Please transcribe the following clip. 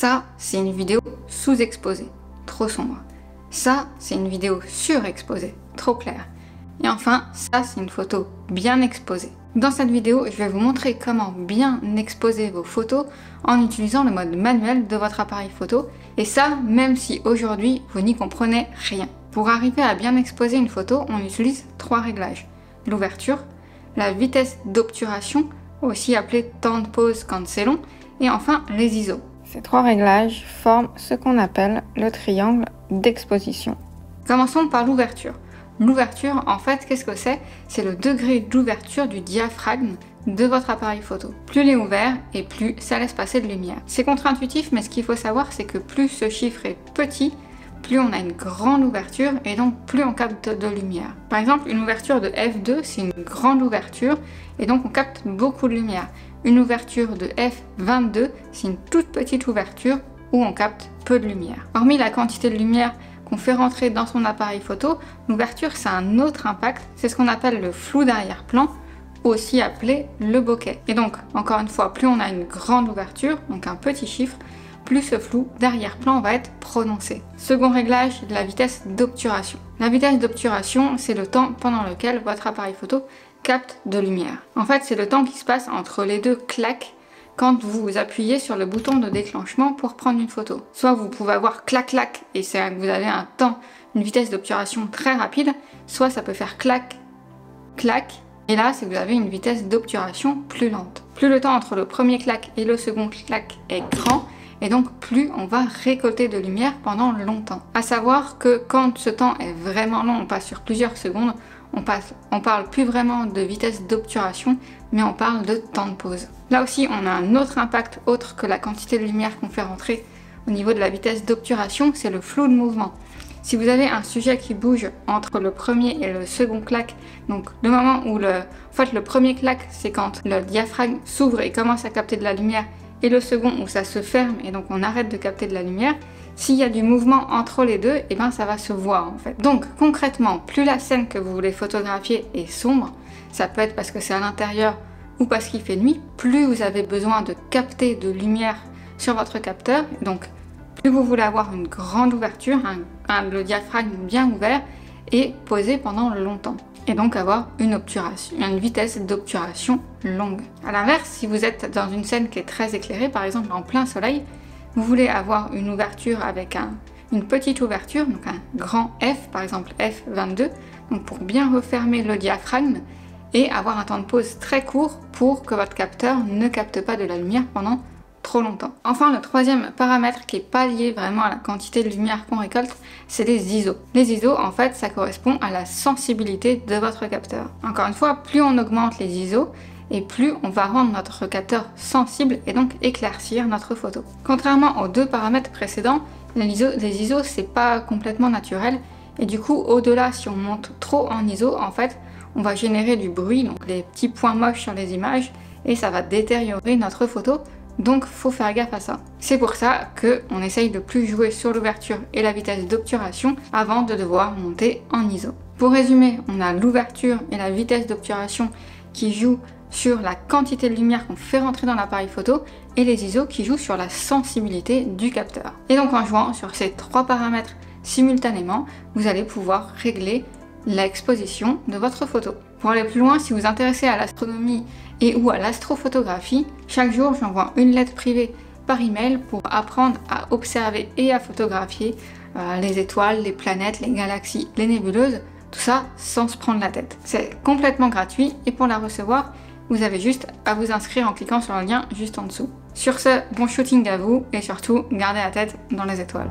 Ça, c'est une vidéo sous-exposée, trop sombre. Ça, c'est une vidéo surexposée, trop claire. Et enfin, ça, c'est une photo bien exposée. Dans cette vidéo, je vais vous montrer comment bien exposer vos photos en utilisant le mode manuel de votre appareil photo. Et ça, même si aujourd'hui, vous n'y comprenez rien. Pour arriver à bien exposer une photo, on utilise trois réglages. L'ouverture, la vitesse d'obturation, aussi appelée temps de pause quand c'est long, et enfin les ISO. Ces trois réglages forment ce qu'on appelle le triangle d'exposition. Commençons par l'ouverture. L'ouverture, en fait, qu'est-ce que c'est? C'est le degré d'ouverture du diaphragme de votre appareil photo. Plus il est ouvert et plus ça laisse passer de lumière. C'est contre-intuitif, mais ce qu'il faut savoir, c'est que plus ce chiffre est petit, plus on a une grande ouverture et donc plus on capte de lumière. Par exemple, une ouverture de f2, c'est une grande ouverture et donc on capte beaucoup de lumière. Une ouverture de f22, c'est une toute petite ouverture où on capte peu de lumière. Hormis la quantité de lumière qu'on fait rentrer dans son appareil photo, l'ouverture, c'est un autre impact, c'est ce qu'on appelle le flou d'arrière-plan, aussi appelé le bokeh. Et donc, encore une fois, plus on a une grande ouverture, donc un petit chiffre, plus ce flou d'arrière-plan va être prononcé. Second réglage, la vitesse d'obturation. La vitesse d'obturation, c'est le temps pendant lequel votre appareil photo capte de lumière. En fait, c'est le temps qui se passe entre les deux claques quand vous appuyez sur le bouton de déclenchement pour prendre une photo. Soit vous pouvez avoir clac clac et c'est que vous avez un temps, une vitesse d'obturation très rapide, soit ça peut faire clac clac et là c'est que vous avez une vitesse d'obturation plus lente. Plus le temps entre le premier clac et le second clac est grand, et donc plus on va récolter de lumière pendant longtemps. À savoir que quand ce temps est vraiment long, on passe sur plusieurs secondes, on, parle plus vraiment de vitesse d'obturation, mais on parle de temps de pause. Là aussi, on a un autre impact autre que la quantité de lumière qu'on fait rentrer au niveau de la vitesse d'obturation, c'est le flou de mouvement. Si vous avez un sujet qui bouge entre le premier et le second claque, donc le moment où le, fait, le premier claque, c'est quand le diaphragme s'ouvre et commence à capter de la lumière, et le second où ça se ferme et donc on arrête de capter de la lumière, s'il y a du mouvement entre les deux, et eh ben ça va se voir en fait. Donc concrètement, plus la scène que vous voulez photographier est sombre, ça peut être parce que c'est à l'intérieur ou parce qu'il fait nuit, plus vous avez besoin de capter de lumière sur votre capteur, donc plus vous voulez avoir une grande ouverture, le diaphragme bien ouvert et posé pendant longtemps et donc avoir une vitesse d'obturation longue. A l'inverse, si vous êtes dans une scène qui est très éclairée, par exemple en plein soleil, vous voulez avoir une ouverture avec une petite ouverture, donc un grand F, par exemple F22, donc pour bien refermer le diaphragme et avoir un temps de pause très court pour que votre capteur ne capte pas de la lumière pendant trop longtemps. Enfin, le troisième paramètre qui est pas lié vraiment à la quantité de lumière qu'on récolte, c'est les ISO. Les ISO, en fait, ça correspond à la sensibilité de votre capteur. Encore une fois, plus on augmente les ISO, et plus on va rendre notre capteur sensible et donc éclaircir notre photo. Contrairement aux deux paramètres précédents, les ISO, les ISO c'est pas complètement naturel et du coup au-delà si on monte trop en ISO en fait on va générer du bruit, donc les petits points moches sur les images et ça va détériorer notre photo donc faut faire gaffe à ça. C'est pour ça qu'on essaye de plus jouer sur l'ouverture et la vitesse d'obturation avant de devoir monter en ISO. Pour résumer, on a l'ouverture et la vitesse d'obturation qui jouent sur la quantité de lumière qu'on fait rentrer dans l'appareil photo et les ISO qui jouent sur la sensibilité du capteur. Et donc en jouant sur ces trois paramètres simultanément, vous allez pouvoir régler l'exposition de votre photo. Pour aller plus loin, si vous vous intéressez à l'astronomie et ou à l'astrophotographie, chaque jour j'envoie une lettre privée par email pour apprendre à observer et à photographier euh, les étoiles, les planètes, les galaxies, les nébuleuses, tout ça sans se prendre la tête. C'est complètement gratuit et pour la recevoir, vous avez juste à vous inscrire en cliquant sur le lien juste en dessous. Sur ce, bon shooting à vous et surtout, gardez la tête dans les étoiles.